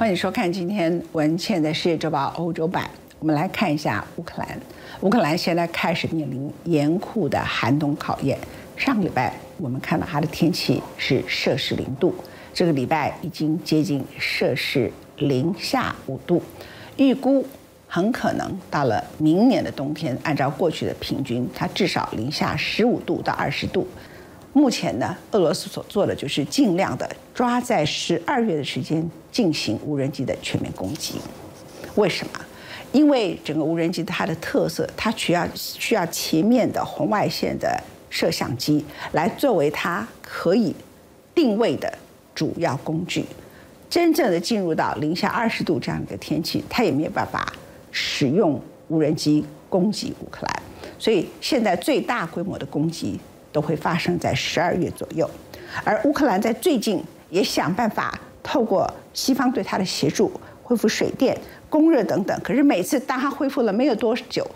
欢迎收看今天文茜的世界周报欧洲版。我们来看一下乌克兰。乌克兰现在开始面临严酷的寒冬考验。上个礼拜我们看到它的天气是摄氏零度，这个礼拜已经接近摄氏零下五度。预估很可能到了明年的冬天，按照过去的平均，它至少零下十五度到二十度。目前呢，俄罗斯所做的就是尽量的抓在十二月的时间进行无人机的全面攻击。为什么？因为整个无人机它的特色，它需要需要前面的红外线的摄像机来作为它可以定位的主要工具。真正的进入到零下二十度这样一个天气，它也没有办法使用无人机攻击乌克兰。所以现在最大规模的攻击。都会发生在十二月左右，而乌克兰在最近也想办法透过西方对他的协助恢复水电、供热等等。可是每次当他恢复了没有多久，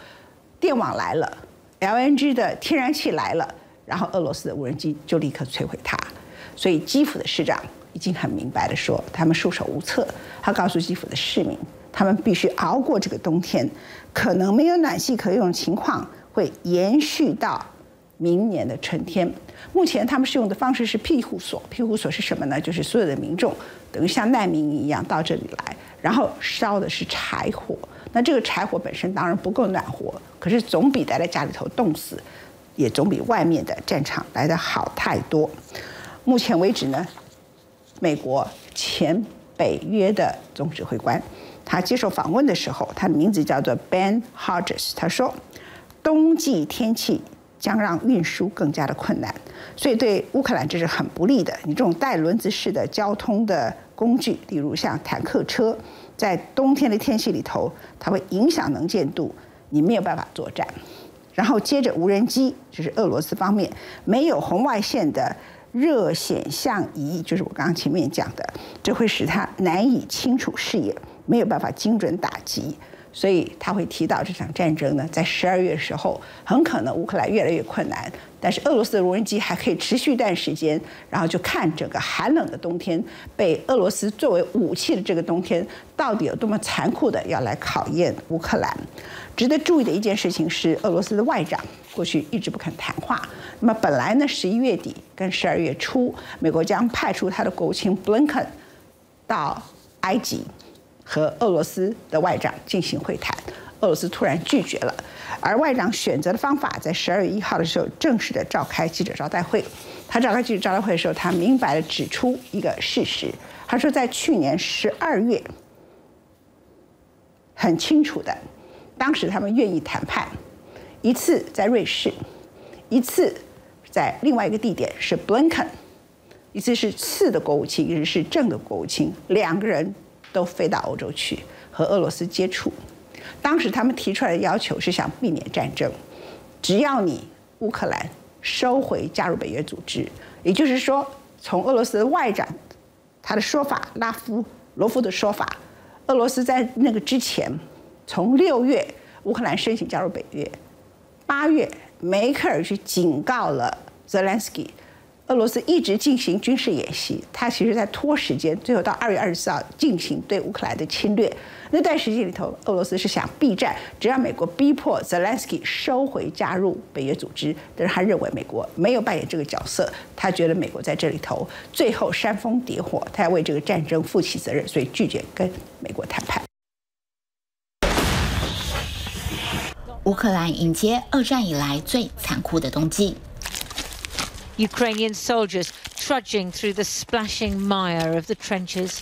电网来了，LNG 的天然气来了，然后俄罗斯的无人机就立刻摧毁它。所以基辅的市长已经很明白的说，他们束手无策。他告诉基辅的市民，他们必须熬过这个冬天，可能没有暖气可用的情况会延续到。明年的春天，目前他们使用的方式是庇护所。庇护所是什么呢？就是所有的民众等于像难民一样到这里来，然后烧的是柴火。那这个柴火本身当然不够暖和，可是总比待在家里头冻死，也总比外面的战场来得好太多。目前为止呢，美国前北约的总指挥官，他接受访问的时候，他的名字叫做 Ben Hodges，他说，冬季天气。将让运输更加的困难，所以对乌克兰这是很不利的。你这种带轮子式的交通的工具，例如像坦克车，在冬天的天气里头，它会影响能见度，你没有办法作战。然后接着无人机，就是俄罗斯方面没有红外线的热显像仪，就是我刚刚前面讲的，这会使它难以清楚视野，没有办法精准打击。所以他会提到这场战争呢，在十二月时候，很可能乌克兰越来越困难，但是俄罗斯的无人机还可以持续一段时间，然后就看整个寒冷的冬天被俄罗斯作为武器的这个冬天到底有多么残酷的要来考验乌克兰。值得注意的一件事情是，俄罗斯的外长过去一直不肯谈话。那么本来呢，十一月底跟十二月初，美国将派出他的国务卿布林肯到埃及。和俄罗斯的外长进行会谈，俄罗斯突然拒绝了，而外长选择的方法在十二月一号的时候正式的召开记者招待会。他召开记者招待会的时候，他明白的指出一个事实，他说在去年十二月，很清楚的，当时他们愿意谈判，一次在瑞士，一次在另外一个地点是布林肯，一次是次的国务卿，一次是正的国务卿，两个人。都飞到欧洲去和俄罗斯接触。当时他们提出来的要求是想避免战争，只要你乌克兰收回加入北约组织，也就是说，从俄罗斯的外长他的说法，拉夫罗夫的说法，俄罗斯在那个之前，从六月乌克兰申请加入北约，八月梅克尔去警告了泽连斯基。俄罗斯一直进行军事演习，他其实在拖时间，最后到二月二十四号进行对乌克兰的侵略。那段时间里头，俄罗斯是想避战，只要美国逼迫泽连斯基收回加入北约组织，但是他认为美国没有扮演这个角色，他觉得美国在这里头最后煽风点火，他要为这个战争负起责任，所以拒绝跟美国谈判。乌克兰迎接二战以来最残酷的冬季。Ukrainian soldiers trudging through the splashing mire of the trenches.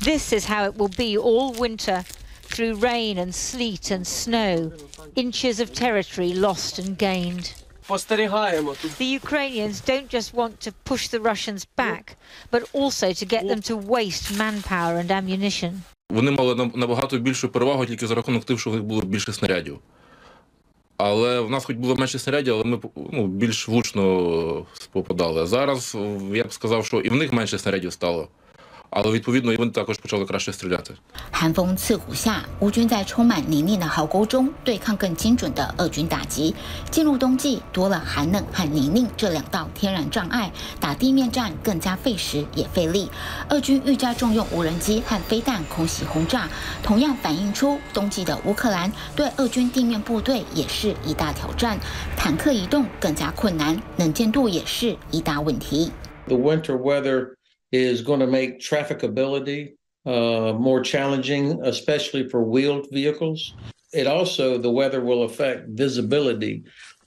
This is how it will be all winter, through rain and sleet and snow, inches of territory lost and gained. The Ukrainians don't just want to push the Russians back, but also to get them to waste manpower and ammunition. Вони мали набагато більшу перевагу тільки за рахунок тих, що у них було більше снарядів. Але в нас хоч було менше снарядів, але ми ну, більш влучно попадали. Зараз я б сказав, що і в них менше снарядів стало. але відповідно і вони також почали краще стріляти. 寒风刺骨下，乌军在充满泥泞的壕沟中对抗更精准的俄军打击。进入冬季，多了寒冷和泥泞这两道天然障碍，打地面战更加费时也费力。俄军愈加重用无人机和飞弹空袭轰炸，同样反映出冬季的乌克兰对俄军地面部队也是一大挑战，坦克移动更加困难，能见度也是一大问题。The winter weather is going to make trafficability uh, more challenging, especially for wheeled vehicles. It also, the weather will affect visibility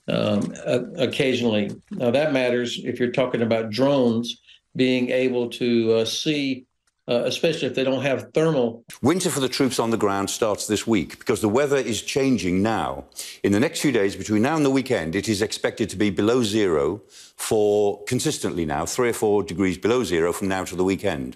um, occasionally. Now, that matters if you're talking about drones being able to uh, see uh, especially if they don't have thermal. Winter for the troops on the ground starts this week because the weather is changing now. In the next few days, between now and the weekend, it is expected to be below zero for consistently now, three or four degrees below zero from now to the weekend.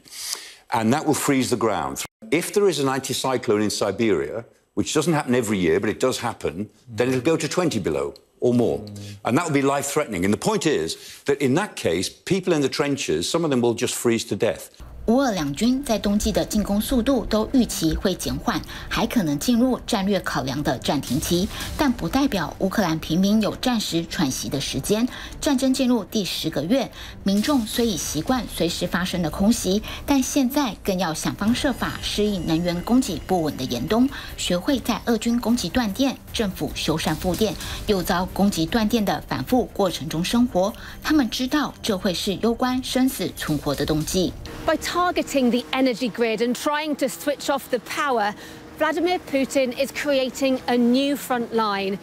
And that will freeze the ground. If there is an anticyclone in Siberia, which doesn't happen every year, but it does happen, then it'll go to 20 below or more. And that would be life threatening. And the point is that in that case, people in the trenches, some of them will just freeze to death. 乌俄两军在冬季的进攻速度都预期会减缓，还可能进入战略考量的暂停期，但不代表乌克兰平民有暂时喘息的时间。战争进入第十个月，民众虽已习惯随时发生的空袭，但现在更要想方设法适应能源供给不稳的严冬，学会在俄军攻击断电、政府修缮复电又遭攻击断电的反复过程中生活。他们知道这会是攸关生死存活的冬季。By targeting the energy grid and trying to switch off the power, Vladimir Putin is creating a new front line.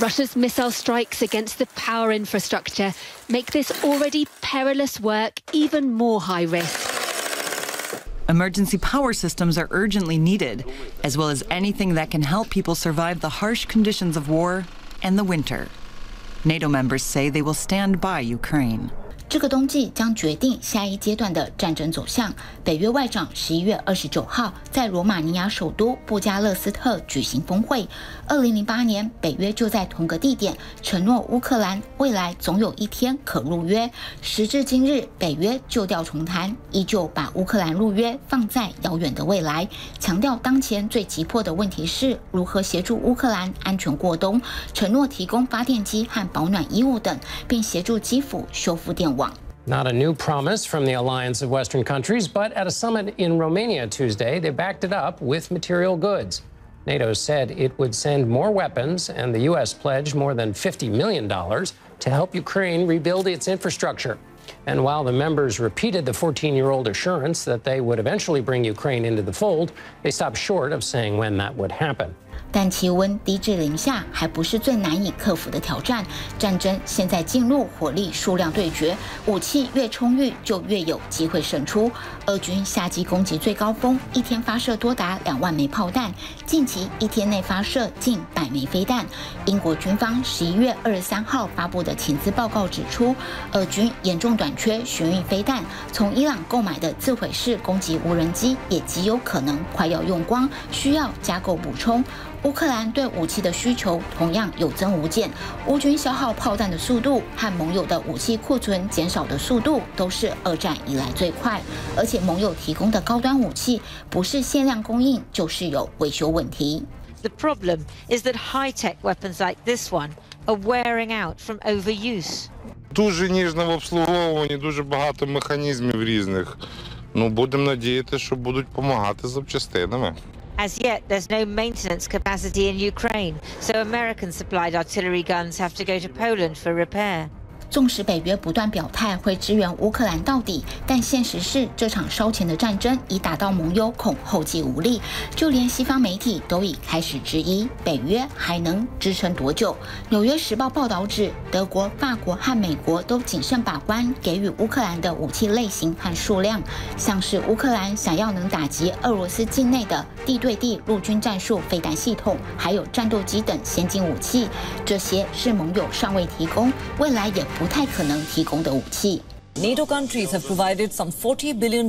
Russia's missile strikes against the power infrastructure make this already perilous work even more high risk. Emergency power systems are urgently needed, as well as anything that can help people survive the harsh conditions of war and the winter. NATO members say they will stand by Ukraine. 这个冬季将决定下一阶段的战争走向。北约外长十一月二十九号在罗马尼亚首都布加勒斯特举行峰会。二零零八年，北约就在同个地点承诺乌克兰未来总有一天可入约。时至今日，北约旧调重弹，依旧把乌克兰入约放在遥远的未来，强调当前最急迫的问题是如何协助乌克兰安全过冬，承诺提供发电机和保暖衣物等，并协助基辅修复电。Not a new promise from the alliance of Western countries, but at a summit in Romania Tuesday, they backed it up with material goods. NATO said it would send more weapons, and the U.S. pledged more than $50 million to help Ukraine rebuild its infrastructure. And while the members repeated the 14 year old assurance that they would eventually bring Ukraine into the fold, they stopped short of saying when that would happen. 但气温低至零下还不是最难以克服的挑战。战争现在进入火力数量对决，武器越充裕就越有机会胜出。俄军夏季攻击最高峰，一天发射多达两万枚炮弹，近期一天内发射近百枚飞弹。英国军方十一月二十三号发布的情资报告指出，俄军严重短缺巡弋飞弹，从伊朗购买的自毁式攻击无人机也极有可能快要用光，需要加购补充。乌克兰对武器的需求同样有增无减，乌军消耗炮弹的速度和盟友的武器库存减少的速度都是二战以来最快，而且盟友提供的高端武器不是限量供应，就是有维修问题。The problem is that high-tech weapons like this one are wearing out from overuse. Дуже ніжно в обслуговуванні, дуже багато механізмів різних. Ну будемо надіяти, що будуть допомагати запчастинами. As yet, there's no maintenance capacity in Ukraine, so American supplied artillery guns have to go to Poland for repair. 纵使北约不断表态会支援乌克兰到底，但现实是这场烧钱的战争已打到盟友恐后继无力。就连西方媒体都已开始质疑北约还能支撑多久。《纽约时报》报道指，德国、法国和美国都谨慎把关给予乌克兰的武器类型和数量，像是乌克兰想要能打击俄罗斯境内的地对地陆军战术飞弹系统，还有战斗机等先进武器，这些是盟友尚未提供，未来也。不太可能提供的武器。NATO countries have provided some $40 billion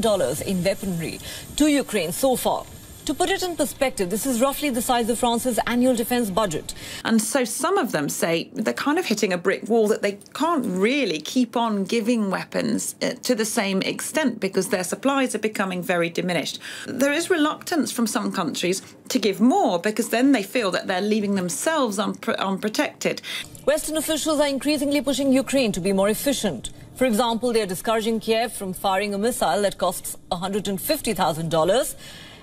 in weaponry to Ukraine so far. To put it in perspective, this is roughly the size of France's annual defense budget. And so some of them say they're kind of hitting a brick wall that they can't really keep on giving weapons uh, to the same extent because their supplies are becoming very diminished. There is reluctance from some countries to give more because then they feel that they're leaving themselves unpro unprotected. Western officials are increasingly pushing Ukraine to be more efficient. For example, they're discouraging Kiev from firing a missile that costs $150,000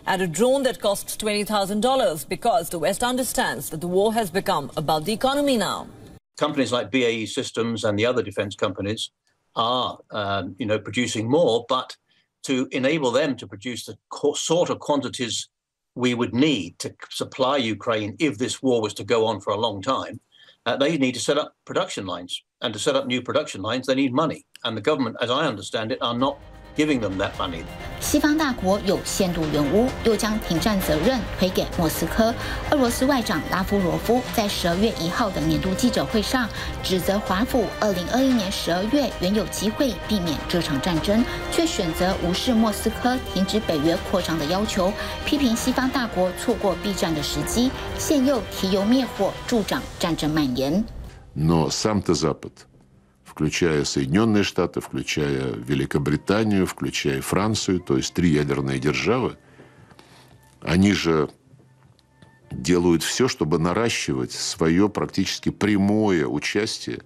at a drone that costs $20,000 because the West understands that the war has become about the economy now. Companies like BAE Systems and the other defense companies are, um, you know, producing more, but to enable them to produce the sort of quantities we would need to supply Ukraine if this war was to go on for a long time, uh, they need to set up production lines. And to set up new production lines, they need money. And the government, as I understand it, are not 西方大国有限度援乌，又将停战责任推给莫斯科。俄罗斯外长拉夫罗夫在十二月一号的年度记者会上指责华府。二零二一年十二月，原有机会避免这场战争，却选择无视莫斯科停止北约扩张的要求，批评西方大国错过避战的时机，现又提油灭火，助长战争蔓延。Включая Соединенные Штаты, включая Великобританию, включая Францию, то есть три ядерные державы, они же делают все, чтобы наращивать свое практически прямое участие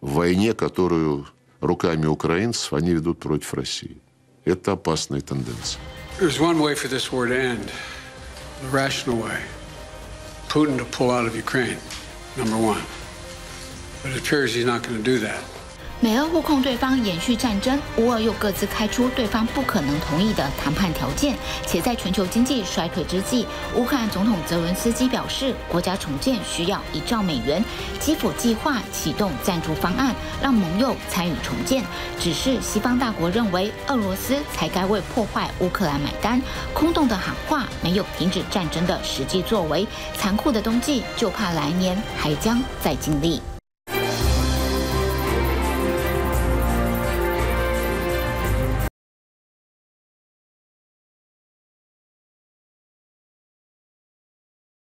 в войне, которую руками украинцев они ведут против России. Это опасная тенденция. Putin to pull out of Ukraine, number one. Chairs he's not going to do that. 美俄互控对方延续战争，乌俄又各自开出对方不可能同意的谈判条件，且在全球经济衰退之际，乌克兰总统泽伦斯基表示，国家重建需要一兆美元，基辅计划启动赞助方案，让盟友参与重建。只是西方大国认为，俄罗斯才该为破坏乌克兰买单，空洞的喊话没有停止战争的实际作为，残酷的冬季就怕来年还将再经历。